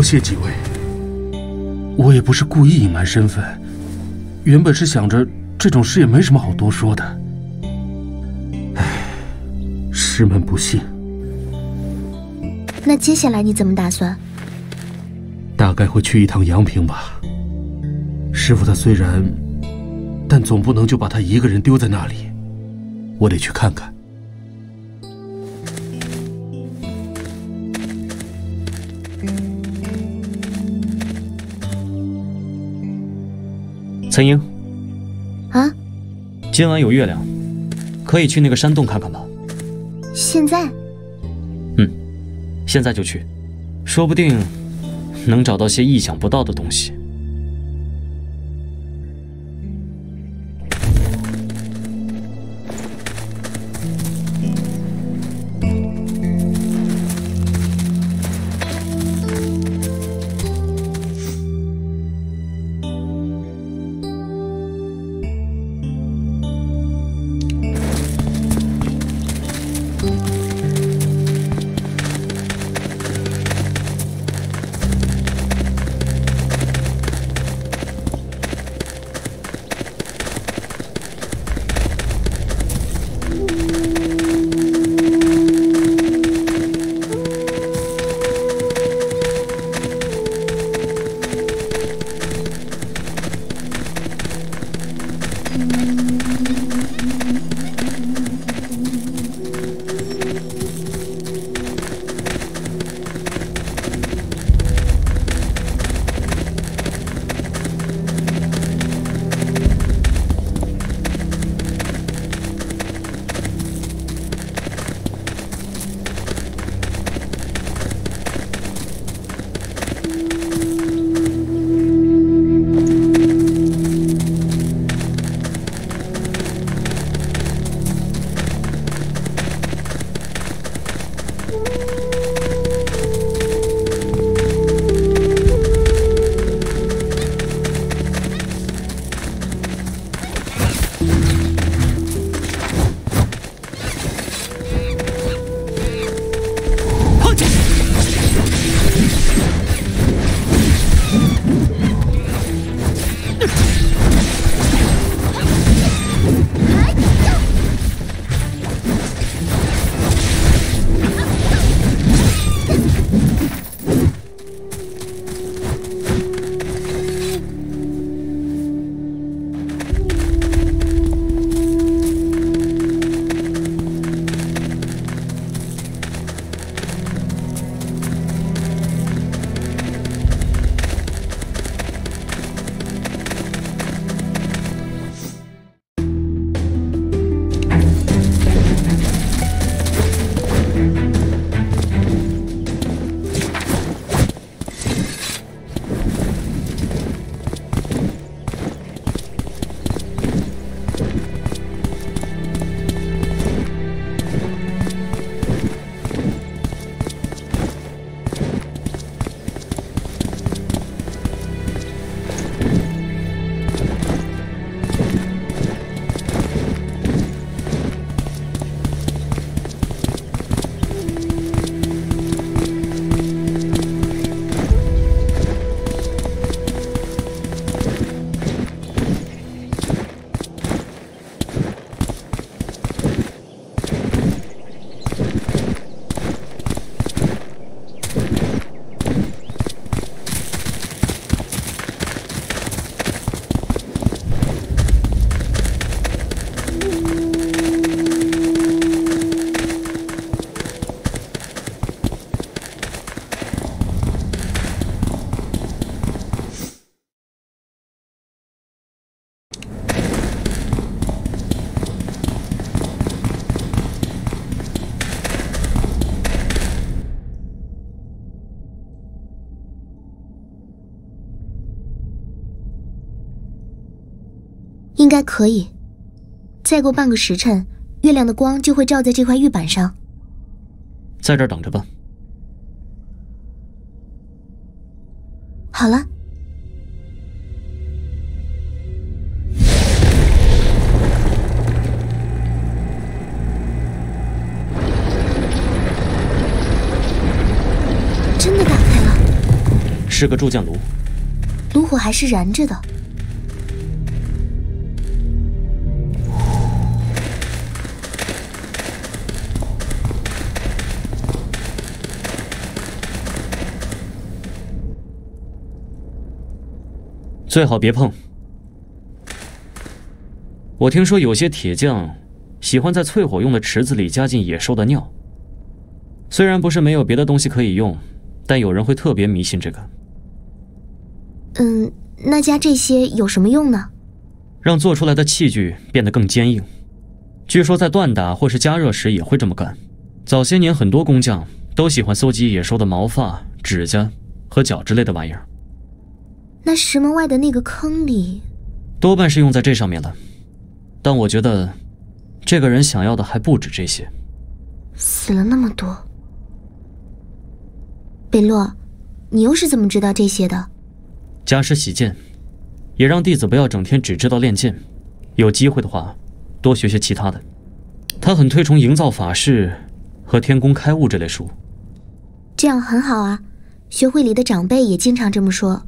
多谢几位。我也不是故意隐瞒身份，原本是想着这种事也没什么好多说的。唉，师门不幸。那接下来你怎么打算？大概会去一趟阳平吧。师傅他虽然，但总不能就把他一个人丢在那里。我得去看看。岑英，啊，今晚有月亮，可以去那个山洞看看吧。现在？嗯，现在就去，说不定能找到些意想不到的东西。Thank you. 应该可以，再过半个时辰，月亮的光就会照在这块玉板上。在这儿等着吧。好了。真的打开了，是个铸剑炉，炉火还是燃着的。最好别碰。我听说有些铁匠喜欢在淬火用的池子里加进野兽的尿。虽然不是没有别的东西可以用，但有人会特别迷信这个。嗯，那加这些有什么用呢？让做出来的器具变得更坚硬。据说在锻打或是加热时也会这么干。早些年很多工匠都喜欢搜集野兽的毛发、指甲和脚之类的玩意儿。那石门外的那个坑里，多半是用在这上面了。但我觉得，这个人想要的还不止这些。死了那么多，北洛，你又是怎么知道这些的？家师喜剑，也让弟子不要整天只知道练剑，有机会的话，多学学其他的。他很推崇营造法式和天工开物这类书。这样很好啊，学会里的长辈也经常这么说。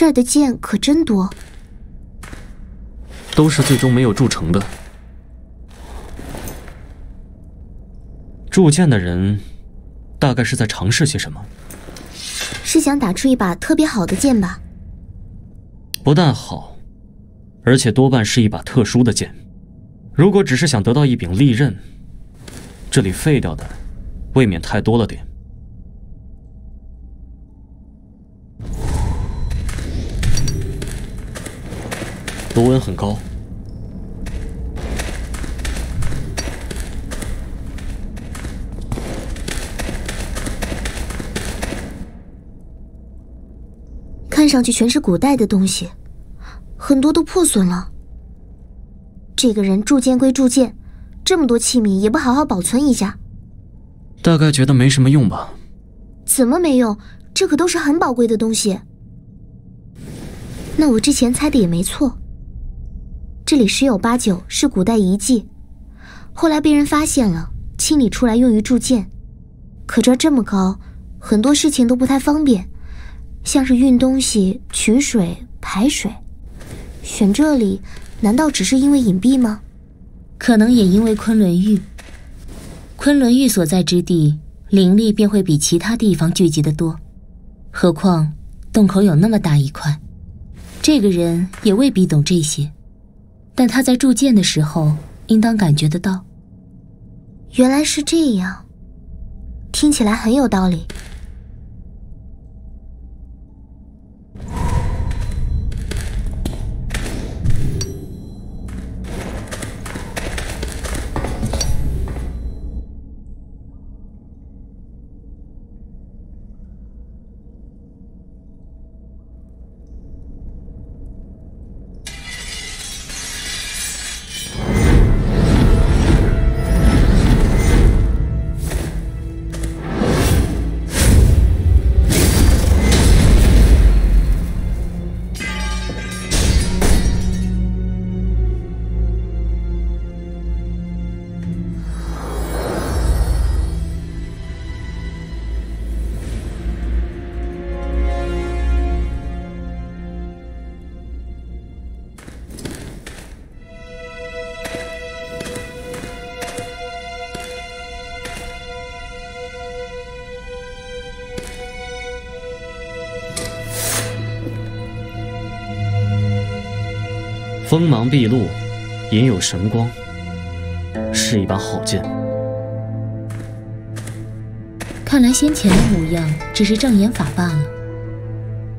这儿的剑可真多，都是最终没有铸成的。铸剑的人，大概是在尝试些什么？是想打出一把特别好的剑吧？不但好，而且多半是一把特殊的剑。如果只是想得到一柄利刃，这里废掉的，未免太多了点。炉温很高，看上去全是古代的东西，很多都破损了。这个人铸剑归铸剑，这么多器皿也不好好保存一下，大概觉得没什么用吧？怎么没用？这可都是很宝贵的东西。那我之前猜的也没错。这里十有八九是古代遗迹，后来被人发现了，清理出来用于铸剑。可这儿这么高，很多事情都不太方便，像是运东西、取水、排水。选这里，难道只是因为隐蔽吗？可能也因为昆仑玉。昆仑玉所在之地，灵力便会比其他地方聚集的多。何况洞口有那么大一块，这个人也未必懂这些。但他在铸剑的时候，应当感觉得到。原来是这样，听起来很有道理。锋芒毕露，隐有神光，是一把好剑。看来先前的模样只是障眼法罢了。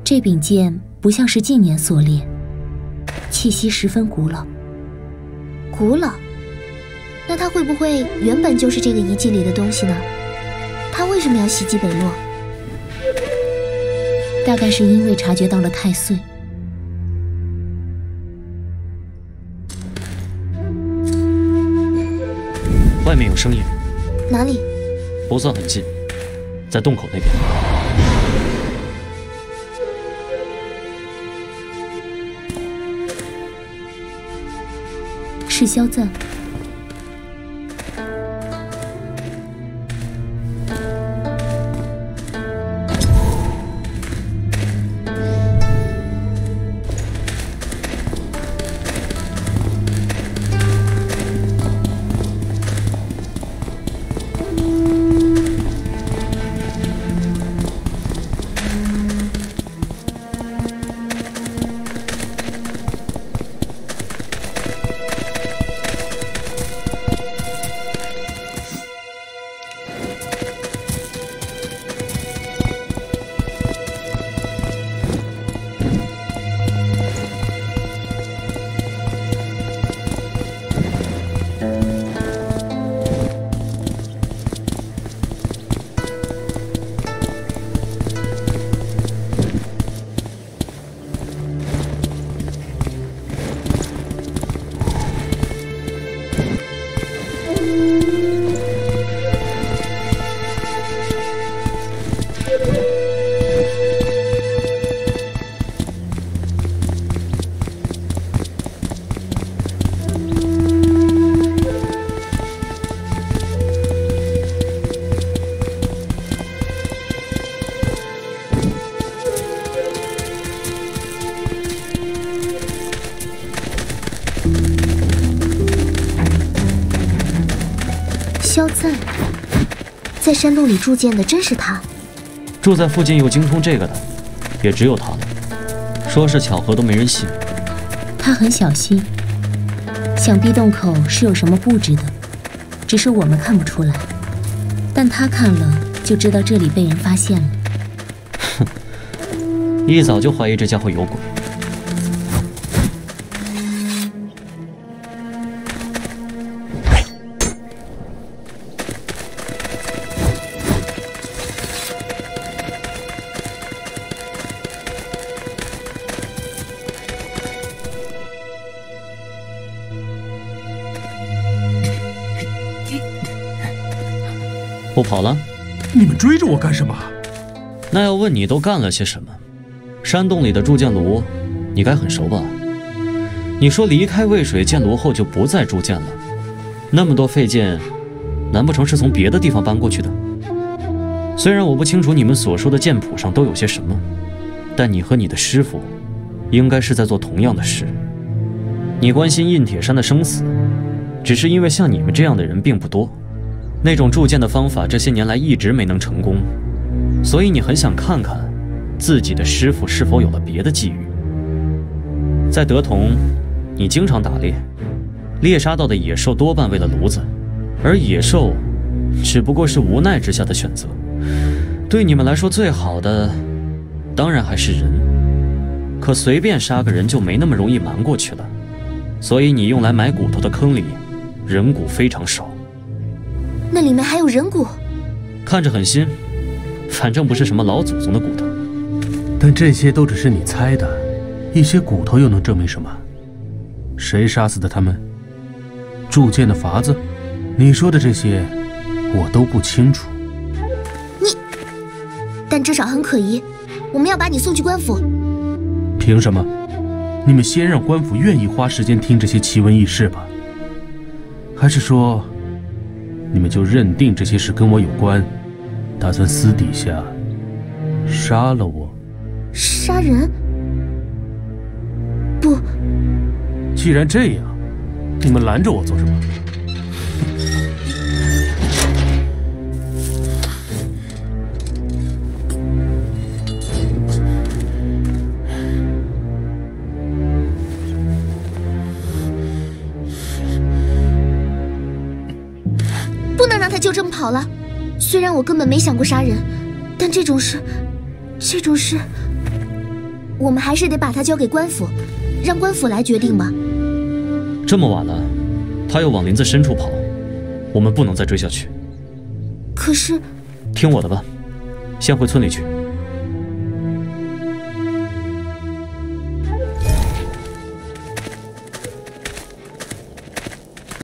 这柄剑不像是近年所炼，气息十分古老。古老？那它会不会原本就是这个遗迹里的东西呢？他为什么要袭击北洛？大概是因为察觉到了太岁。外面有声音，哪里？不算很近。在洞口那边。是肖赞。肖赞，在山洞里铸剑的真是他。住在附近又精通这个的，也只有他了。说是巧合都没人信。他很小心，想必洞口是有什么布置的，只是我们看不出来。但他看了就知道这里被人发现了。哼，一早就怀疑这家伙有鬼。追着我干什么？那要问你都干了些什么？山洞里的铸剑炉，你该很熟吧？你说离开渭水剑炉后就不再铸剑了，那么多废剑，难不成是从别的地方搬过去的？虽然我不清楚你们所说的剑谱上都有些什么，但你和你的师傅，应该是在做同样的事。你关心印铁山的生死，只是因为像你们这样的人并不多。那种铸剑的方法，这些年来一直没能成功，所以你很想看看自己的师傅是否有了别的际遇。在德同，你经常打猎，猎杀到的野兽多半为了炉子，而野兽只不过是无奈之下的选择。对你们来说，最好的当然还是人，可随便杀个人就没那么容易瞒过去了，所以你用来埋骨头的坑里，人骨非常少。那里面还有人骨，看着很新，反正不是什么老祖宗的骨头。但这些都只是你猜的，一些骨头又能证明什么？谁杀死的他们？铸剑的法子？你说的这些，我都不清楚。你，但至少很可疑。我们要把你送去官府。凭什么？你们先让官府愿意花时间听这些奇闻异事吧？还是说？你们就认定这些事跟我有关，打算私底下杀了我？杀人？不。既然这样，你们拦着我做什么？就这么跑了，虽然我根本没想过杀人，但这种事，这种事，我们还是得把他交给官府，让官府来决定吧。这么晚了，他又往林子深处跑，我们不能再追下去。可是，听我的吧，先回村里去。